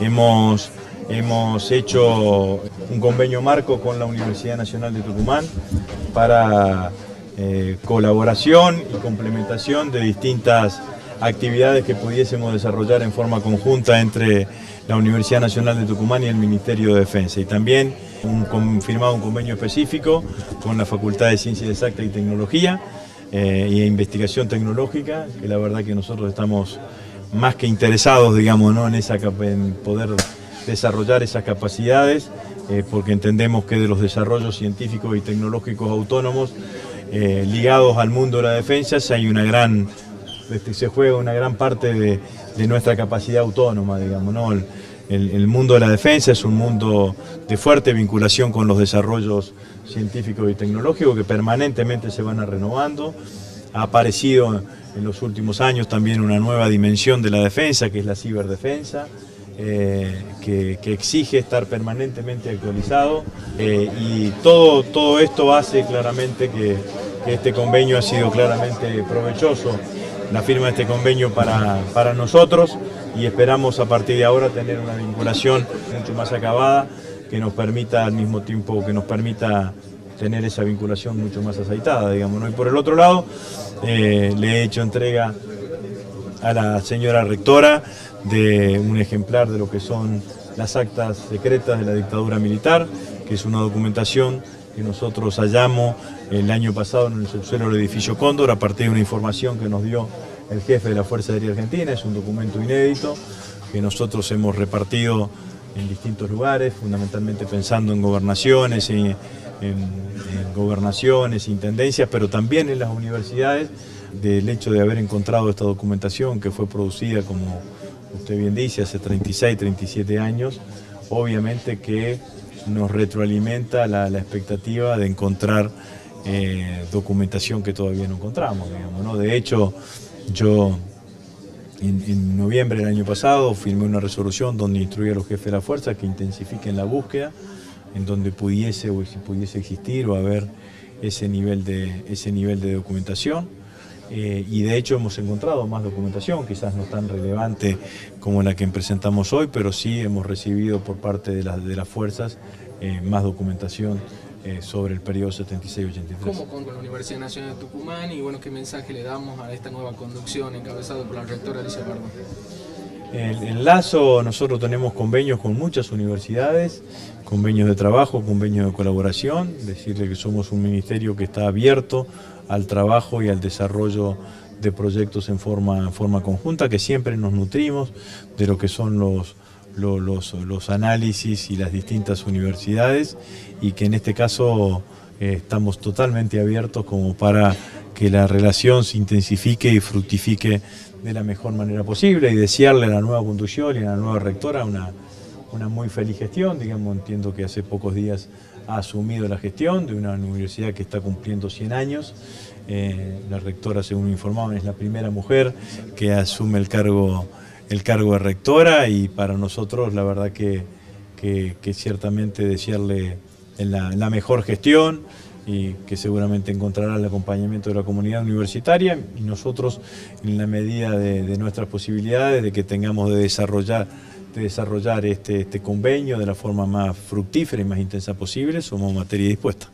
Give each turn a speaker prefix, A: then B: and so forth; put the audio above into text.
A: hemos, hemos hecho un convenio marco con la Universidad Nacional de Tucumán para eh, colaboración y complementación de distintas actividades que pudiésemos desarrollar en forma conjunta entre la Universidad Nacional de Tucumán y el Ministerio de Defensa. Y también un, firmado un convenio específico con la Facultad de Ciencias Exactas y Tecnología eh, y Investigación Tecnológica, que la verdad que nosotros estamos más que interesados, digamos, ¿no? en, esa, en poder desarrollar esas capacidades, eh, porque entendemos que de los desarrollos científicos y tecnológicos autónomos eh, ligados al mundo de la defensa este, se juega una gran parte de, nuestra capacidad autónoma, digamos, ¿no? El, mundo de la defensa es un mundo de fuerte vinculación con los desarrollos científicos y tecnológicos que permanentemente se van renovando. Ha aparecido en los últimos años también una nueva dimensión de la defensa, que es la ciberdefensa, eh, que, exige estar permanentemente actualizado eh, y todo, todo esto hace claramente que este convenio ha sido claramente provechoso la firma de este convenio para, para nosotros y esperamos a partir de ahora tener una vinculación mucho más acabada que nos permita al mismo tiempo que nos permita tener esa vinculación mucho más aceitada, digamos. Y por el otro lado, eh, le he hecho entrega a la señora rectora de un ejemplar de lo que son las actas secretas de la dictadura militar, que es una documentación que nosotros hallamos el año pasado en el subsuelo del edificio Cóndor a partir de una información que nos dio el jefe de la Fuerza Aérea Argentina, es un documento inédito que nosotros hemos repartido en distintos lugares, fundamentalmente pensando en gobernaciones, en, gobernaciones, intendencias, pero también en las universidades, del hecho de haber encontrado esta documentación que fue producida, como usted bien dice, hace 36, 37 años, obviamente que nos retroalimenta la, expectativa de encontrar eh, documentación que todavía no encontramos. De hecho, yo en, noviembre del año pasado firmé una resolución donde instruí a los jefes de la fuerza que intensifiquen la búsqueda, en donde pudiese o pudiese existir o haber ese nivel de, ese nivel de documentación. Eh, y de hecho hemos encontrado más documentación, quizás no tan relevante como la que presentamos hoy, pero sí hemos recibido por parte de, de las fuerzas eh, más documentación eh, sobre el periodo 76-83.
B: ¿Cómo con la Universidad Nacional de Tucumán y bueno, qué mensaje le damos a esta nueva conducción encabezada por la rectora Alicia Pardo?
A: El, el, Lazo, nosotros tenemos convenios con muchas universidades, convenios de trabajo, convenios de colaboración, decirle que somos un ministerio que está abierto al trabajo y al desarrollo de proyectos en forma, en forma conjunta, que siempre nos nutrimos de lo que son los, los, los, análisis y las distintas universidades y que en este caso eh, estamos totalmente abiertos como para que la relación se intensifique y fructifique de la mejor manera posible y desearle a la nueva conducción y a la nueva rectora una, una muy feliz gestión, digamos, entiendo que hace pocos días ha asumido la gestión de una universidad que está cumpliendo 100 años. Eh, la rectora, según me informaban, es la primera mujer que asume el cargo el cargo de rectora y para nosotros la verdad que, ciertamente desearle la, mejor gestión y que seguramente encontrará el acompañamiento de la comunidad universitaria y nosotros en la medida de, nuestras posibilidades de que tengamos de desarrollar de desarrollar este, este convenio de la forma más fructífera y más intensa posible, somos materia dispuesta.